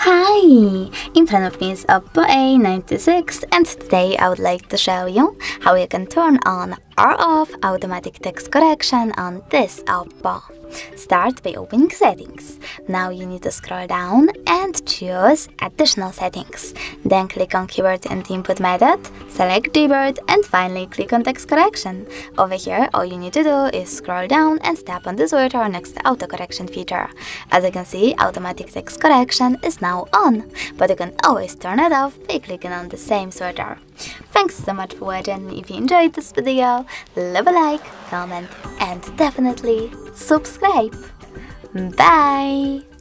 Hi! In front of me is Oppo A96 and today I would like to show you how you can turn on or off automatic text correction on this Oppo. Start by opening settings. Now you need to scroll down and choose additional settings. Then click on keyboard and input method, select Gboard and finally click on text correction. Over here all you need to do is scroll down and tap on the sweater next to auto correction feature. As you can see automatic text correction is now on, but you can always turn it off by clicking on the same sweater. Thanks so much for watching. If you enjoyed this video, leave a like, comment and definitely subscribe. Bye!